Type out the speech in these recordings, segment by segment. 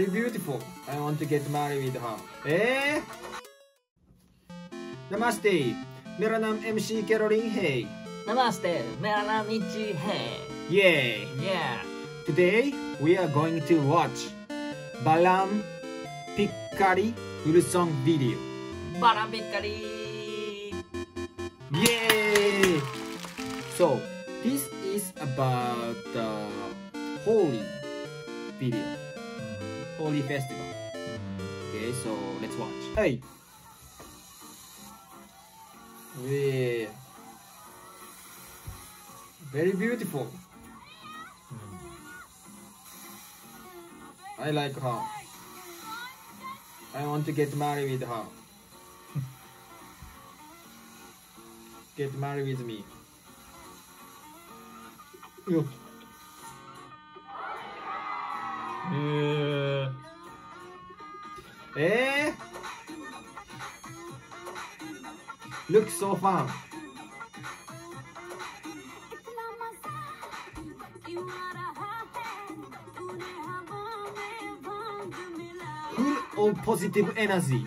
Very beautiful. I want to get married with her. Eh? Namaste. मेरा नाम MC Kerorin Hey. Namaste. मेरा नाम Hey. Yeah. Yeah. Today we are going to watch Balam Pichkari full song video. Balam Pichkari. Yay! So this is about the uh, Holi video. Holi festival Okay so let's watch Hey Yeah Very beautiful hmm. I like her. I want to get married with her. get married with me. Oh Yo. Eh? Look so fun. Full of positive energy.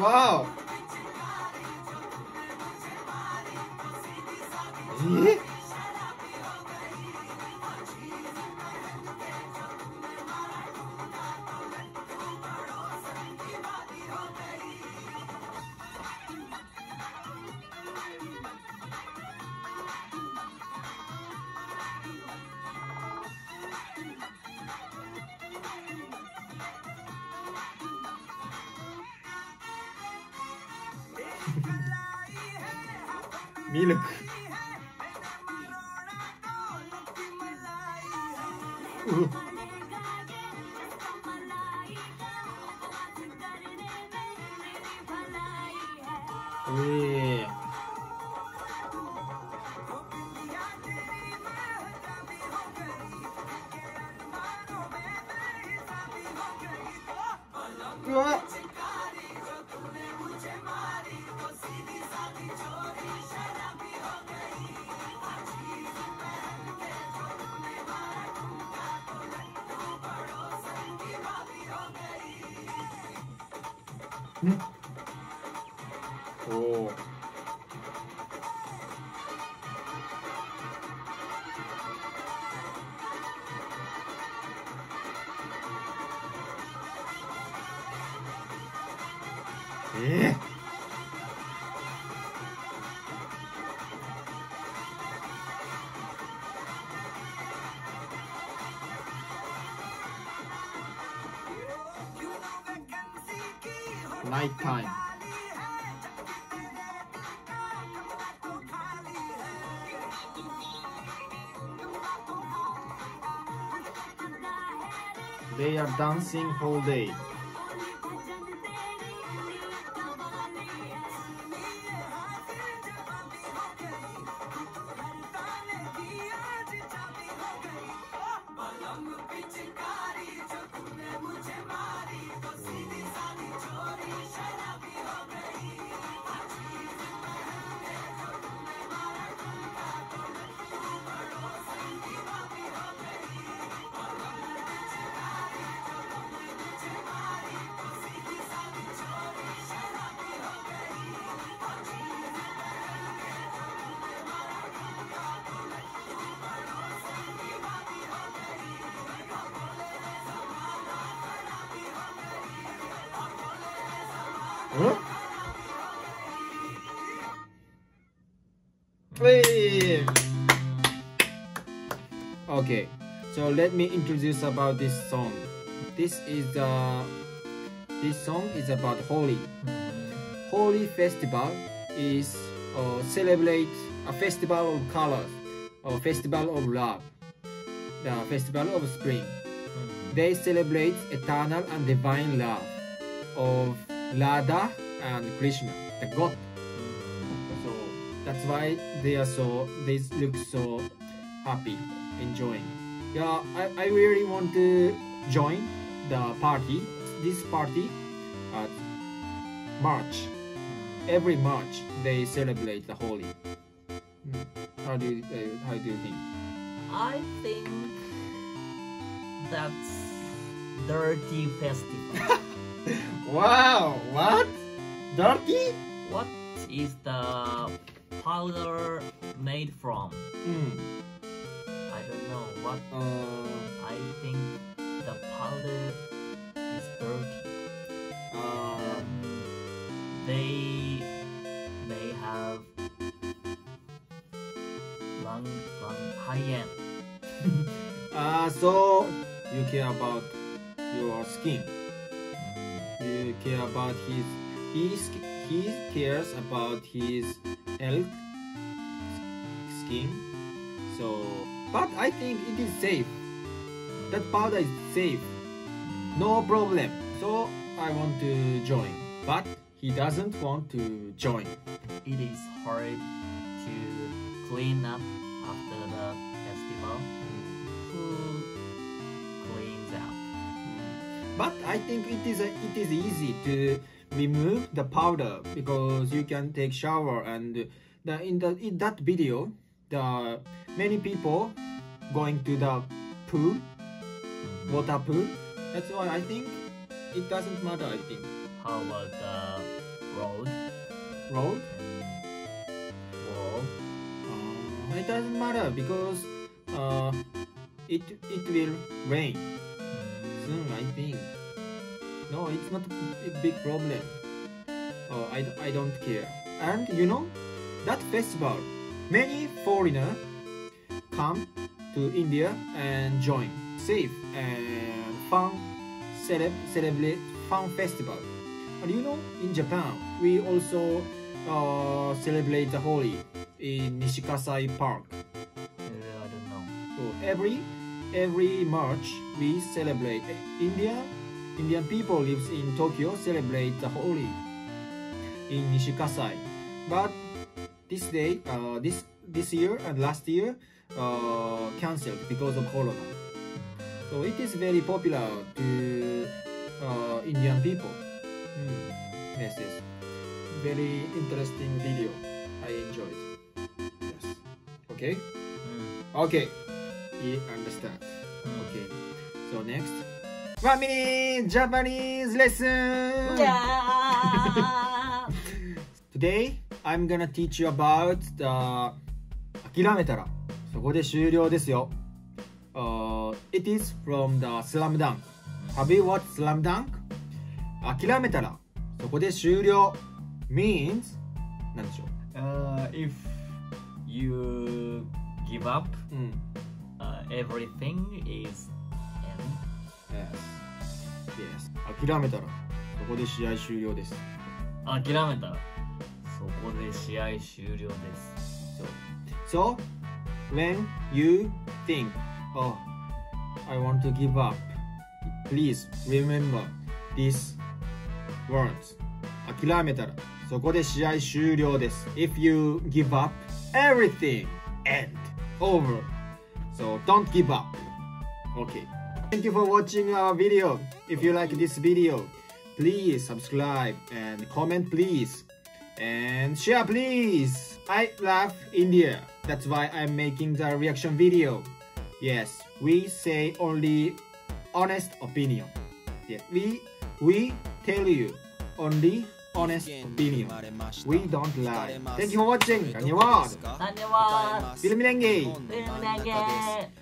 wow. Eh? Milk. Yeah. ね。おおええ night time. They are dancing whole day. Huh? Hey! Okay, so let me introduce about this song. this is the this song is about Holi. Mhm. Holi festival is uh, celebrate a festival of colors, a festival of love, the festival of spring. Mhm. They celebrate eternal and divine love of Radha and Krishna, the God. So that's why they are so they look so happy, enjoying. Yeah, I, I really want to join the party. This party at March. Every March they celebrate the Holi. Hmm. How do you, uh, how do you think? I think that's dirty festival. Wow, what? Dirty? what is the powder made from? Hmm. I don't know. What Uh, I think the powder is dirty. uh, They may have long, long high end. uh, so you care about your skin. You care about his he he cares about his health skin. So, but I think it is safe. That powder is safe. No problem. So I want to join, but he doesn't want to join. It is hard to clean up after the festival. Who cleans up? But I think it is a, it is easy to remove the powder because you can take shower and the in the in that video the many people going to the pool water pool. That's why I think it doesn't matter. I think How about the road road wall? uh, it doesn't matter because uh, it it will rain soon. I think no, it's not a big problem. Oh, I, I don't care. And you know, that festival, many foreigner come to India and join. Safe and fun celeb celebrate fun festival. And you know, in Japan, we also uh, celebrate the Holi in Nishikasai Park. Uh, I don't know. So every every March we celebrate India. Indian people lives in Tokyo celebrate the Holi in Nishikasai. But this day, uh, this this year and last year, uh, cancelled because of Corona. So it is very popular to uh, Indian people. Hmm. Yes, yes. Very interesting video. I enjoyed. Yes. Okay. Mm. Okay. You understand. Mm. Okay. So next. One minute Japanese lesson. Yeah. Today I'm gonna teach you about the 諦めたらそこで終了ですよ。Uh, it is from the Slam Dunk. Have you watched Slam Dunk? 諦めたらそこで終了 means なんでしょ Uh, if you give up, ううん。uh, everything is end. Yes. Yes. 諦めたらそこで試合終了です。諦めたらそこで試合終了です。 So, when you think, oh, I want to give up, please remember these words. 諦めたらそこで試合終了です。If you give up, everything end over. So don't give up. Okay. Thank you for watching our video. If you like this video, please subscribe and comment please. And share please. I love India. That's why I'm making the reaction video. Yes, we say only honest opinion. Yeah, we we tell you only honest opinion. We don't lie. Thank you for watching. Annyeong. 何でも Film Lenge. フィルムだけ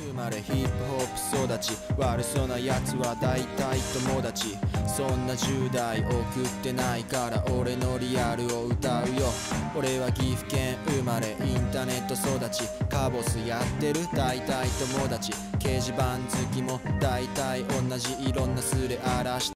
生まれヒップホップ育ち悪そうなやつは大体友達そんな10代送ってないから俺のリアルを歌うよ俺は岐阜県生まれインターネット育ちカボスやってる大体友達掲示板好きも大体同じいろんなスレ荒らして